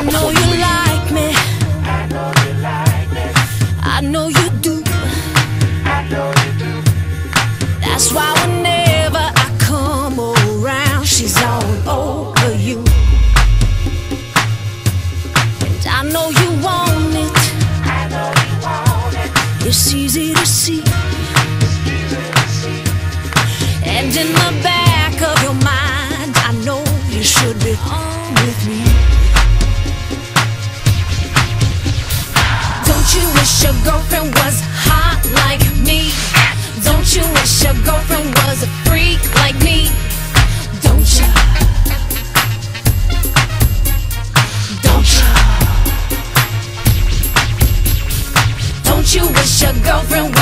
I know you leave. like me. I know you like me. I know you do. That's why whenever I come around, she's all over you. And I know you want it. You want. It's easy to see. And in the back of your mind, I know you should be home with me. girlfriend was hot like me? Don't you wish your girlfriend was a freak like me? Don't you? Don't you? Don't you wish your girlfriend